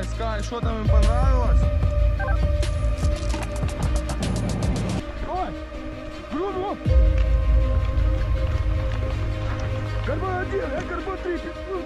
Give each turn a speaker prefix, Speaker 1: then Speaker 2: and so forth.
Speaker 1: Скай, Скай, что там им понравилось? Ой! Грубо! Карбон один, э, я карбон три, під ну,